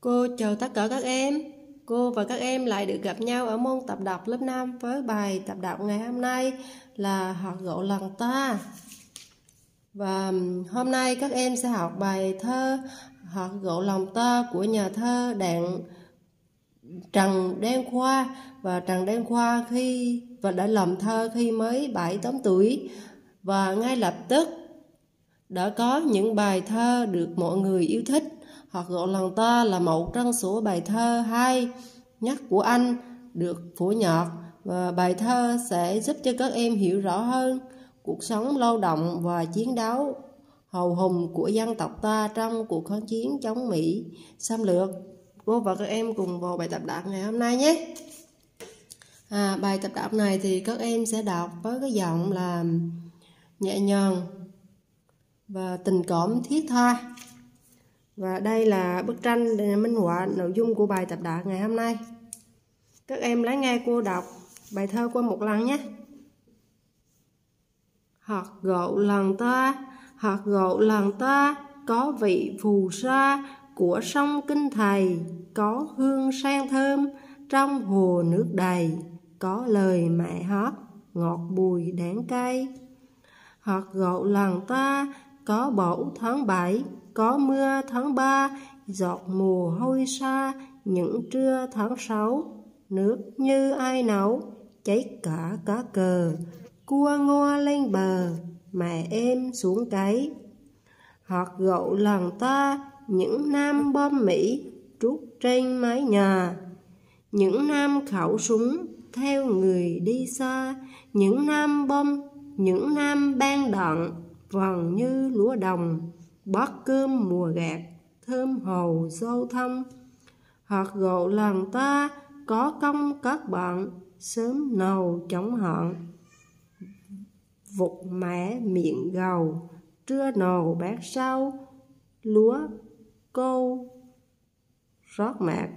cô chào tất cả các em. Cô và các em lại được gặp nhau ở môn tập đọc lớp 5 với bài tập đọc ngày hôm nay là học gỗ lần ta. Và hôm nay các em sẽ học bài thơ học gỗ lòng ta của nhà thơ Đặng Trần Đen Khoa và Trần Đen Khoa khi, và đã làm thơ khi mới 7 8 tuổi và ngay lập tức đã có những bài thơ được mọi người yêu thích hoặc gọi lòng ta là một trong số bài thơ hay nhất của anh được phổ nhạc và bài thơ sẽ giúp cho các em hiểu rõ hơn cuộc sống lao động và chiến đấu hầu hùng của dân tộc ta trong cuộc kháng chiến chống Mỹ xâm lược. Cô và các em cùng vào bài tập đọc ngày hôm nay nhé. À, bài tập đọc này thì các em sẽ đọc với cái giọng là nhẹ nhàng và tình cảm thiết tha. Và đây là bức tranh minh họa nội dung của bài tập đạt ngày hôm nay. Các em lắng nghe cô đọc bài thơ qua một lần nhé. Hạt gạo lần ta, hạt gạo lần ta có vị phù sa của sông Kinh Thầy, có hương sen thơm trong hồ nước đầy, có lời mẹ hót ngọt bùi đáng cay. Hạt gạo lần ta có bổ tháng bảy có mưa tháng ba, giọt mồ hôi xa những trưa tháng sáu, nước như ai nấu, cháy cả cá cờ. Cua ngoa lên bờ, mẹ em xuống cái hoặc gậu lần ta, những nam bom mỹ trút trên mái nhà. Những nam khẩu súng, theo người đi xa. Những nam bom, những nam ban đạn, vàng như lúa đồng bát cơm, mùa gạt, thơm hồ dâu thâm. Hoặc gộ làng ta, có công các bạn sớm nầu chống hạn vụt mẻ miệng gầu, trưa nầu bát sau lúa, câu, rót mạc.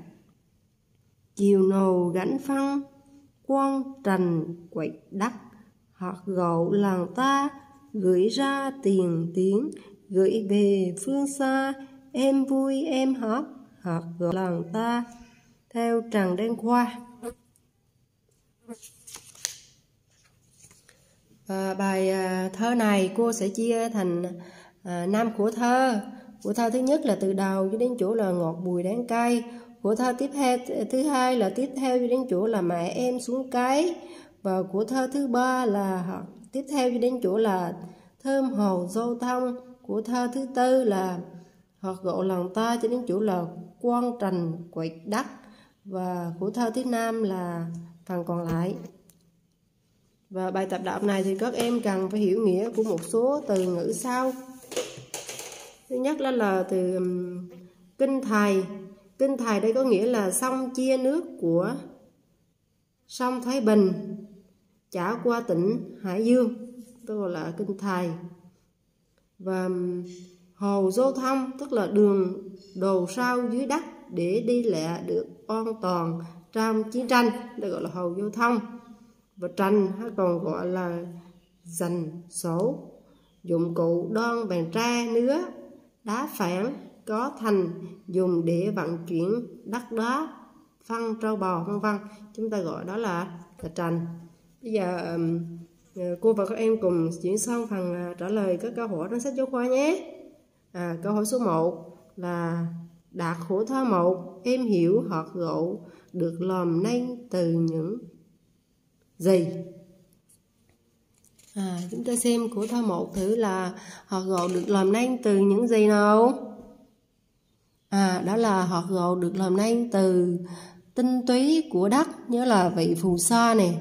Chiều nầu gánh phân quan trành quậy đất hoặc gậu làng ta gửi ra tiền tiếng gửi về phương xa. Em vui em hót hoặc gọi làng ta theo Trần Đen Khoa à, bài à, thơ này cô sẽ chia thành à, năm của thơ. Của thơ thứ nhất là từ đầu cho đến chỗ là ngọt bùi đáng cay. Của thơ tiếp theo thứ hai là tiếp theo cho đến chỗ là mẹ em xuống cái. Và của thơ thứ ba là tiếp theo cho đến chỗ là thơm hồ dâu thông của thơ thứ tư là hoặc gỗ lòng ta cho đến chủ là quan trành quậy đất và của thơ thứ năm là phần còn lại. Và bài tập đọc này thì các em cần phải hiểu nghĩa của một số từ ngữ sau. Thứ nhất là là từ um, kinh thầy. Kinh thầy đây có nghĩa là sông chia nước của sông Thái Bình trả qua tỉnh Hải Dương. Tôi gọi là kinh thầy và hồ giao thông tức là đường đầu sau dưới đất để đi lại được an toàn trong chiến tranh được gọi là hồ giao thông và tranh hay còn gọi là dành số dụng cụ đon bàn tra nứa, đá phản có thành dùng để vận chuyển đất đá, phân trâu bò, vân vân. Chúng ta gọi đó là là tranh. Bây giờ Dạ, cô và các em cùng chuyển sang phần à, trả lời các câu hỏi trong sách giáo khoa nhé. À, câu hỏi số 1 là đạt khổ thơ một em hiểu hoặc gỗ được làm nên từ những gì? À, chúng ta xem khổ thơ một thử là hạt gỗ được làm nên từ những gì nào? À, đó là hạt gỗ được làm nên từ tinh túy của đất, nhớ là vị phù sa này,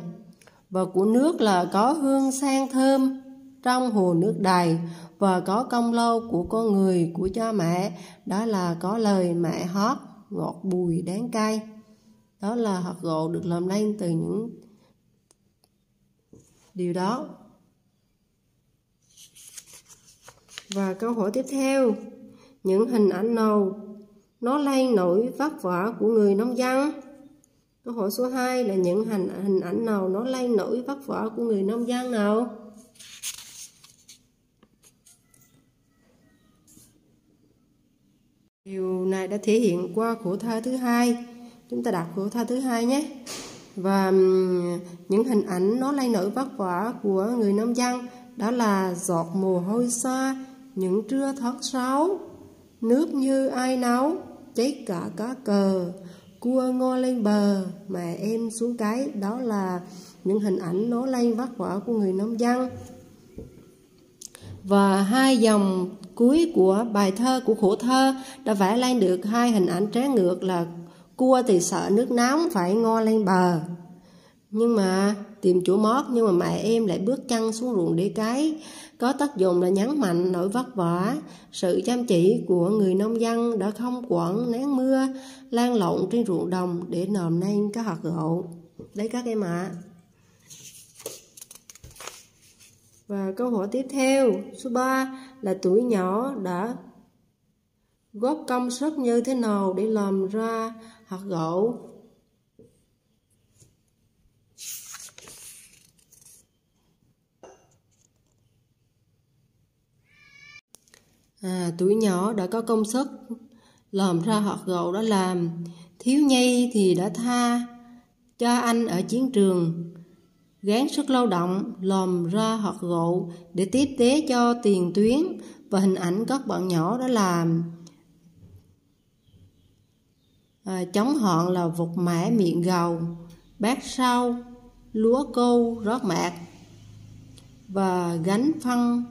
và của nước là có hương sang thơm trong hồ nước đầy và có công lâu của con người của cha mẹ. Đó là có lời mẹ hót, ngọt bùi đáng cay. Đó là hạt gỗ được làm nên từ những điều đó. Và câu hỏi tiếp theo, những hình ảnh nào nó lên nổi vất vả của người nông dân? Câu hỏi số 2 là những hình, hình ảnh nào nó lay nổi vất vả của người nông dân nào? điều này đã thể hiện qua khổ thơ thứ hai. Chúng ta đặt khổ thơ thứ hai nhé. Và những hình ảnh nó lay nổi vất vả của người nông dân đó là giọt mồ hôi xa những trưa thoát sáu nước như ai nấu cháy cả cá cờ cua ngo lên bờ mà em xuống cái, đó là những hình ảnh nó lên vất vả của người nông dân. Và hai dòng cuối của bài thơ, của khổ thơ đã vẽ lên được hai hình ảnh trái ngược là cua thì sợ nước nóng phải ngo lên bờ. Nhưng mà tìm chỗ mót, nhưng mà mẹ em lại bước chân xuống ruộng để cái. Có tác dụng là nhấn mạnh nỗi vất vả, sự chăm chỉ của người nông dân đã không quản nén mưa, lan lộn trên ruộng đồng để nồm nên các hạt gạo. Đấy các em ạ. À. và câu hỏi tiếp theo, số 3 là tuổi nhỏ đã góp công sức như thế nào để làm ra hạt gạo? À, tuổi nhỏ đã có công sức. Lòm ra hoặc gậu đã làm. Thiếu nhi thì đã tha cho anh ở chiến trường. Gán sức lao động lòm ra hoặc gậu để tiếp tế cho tiền tuyến và hình ảnh các bạn nhỏ đã làm. À, chống họn là vụt mẻ miệng gầu bát sau lúa câu rót mạc và gánh phân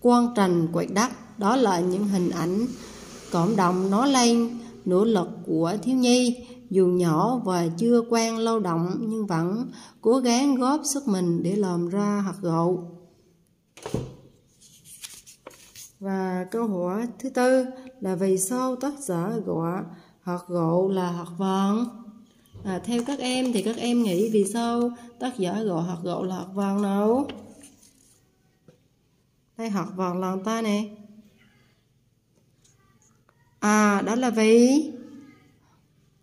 quan trành quậy đất đó là những hình ảnh cộng đồng nó lên nỗ lực của thiếu nhi. Dù nhỏ và chưa quen lao động nhưng vẫn cố gắng góp sức mình để làm ra hạt gạo. Và câu hỏi thứ tư là vì sao tác giả gọi hạt gạo là hạt vàng? À, theo các em thì các em nghĩ vì sao tác giả gọi hạt gạo là hạt vàng nào? Đây hạt vàng là ta nè. À đó là vì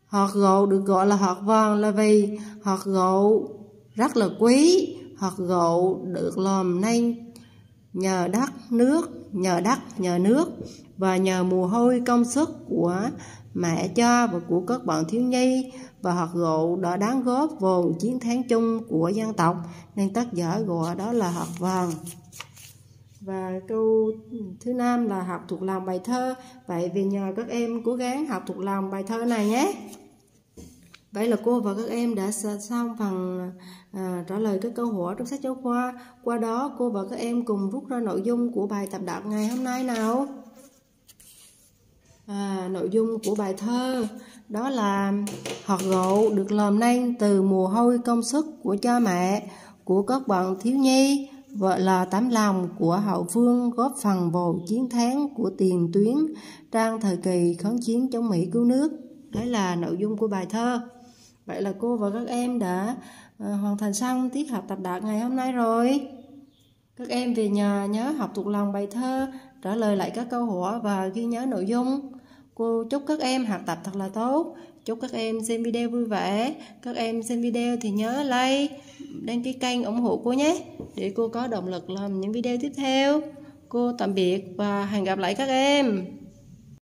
hạt gạo được gọi là hạt vàng là vì hạt gạo rất là quý hạt gạo được làm nên nhờ đất nước, nhờ đất, nhờ nước và nhờ mồ hôi công sức của mẹ cha và của các bạn thiếu nhi. Và hạt gạo đã đáng góp vào chiến thắng chung của dân tộc, nên tác giả gọi đó là hạt vàng và câu thứ năm là học thuộc lòng bài thơ. Vậy vì nhờ các em cố gắng học thuộc lòng bài thơ này nhé. Vậy là cô và các em đã xong phần à, trả lời các câu hỏi trong sách giáo khoa. Qua đó cô và các em cùng rút ra nội dung của bài tập đọc ngày hôm nay nào. À, nội dung của bài thơ đó là hạt gạo được làm nên từ mồ hôi công sức của cha mẹ của các bạn thiếu nhi vợ là tấm lòng của hậu phương góp phần vào chiến thắng của tiền tuyến trong thời kỳ kháng chiến chống Mỹ cứu nước. Đấy là nội dung của bài thơ. Vậy là cô và các em đã ờ, hoàn thành xong tiết học tập đạt ngày hôm nay rồi. Các em về nhà nhớ học thuộc lòng bài thơ, trả lời lại các câu hỏi và ghi nhớ nội dung. Cô chúc các em học tập thật là tốt. Chúc các em xem video vui vẻ. Các em xem video thì nhớ like, đăng ký kênh ủng hộ cô nhé. Để cô có động lực làm những video tiếp theo. Cô tạm biệt và hẹn gặp lại các em.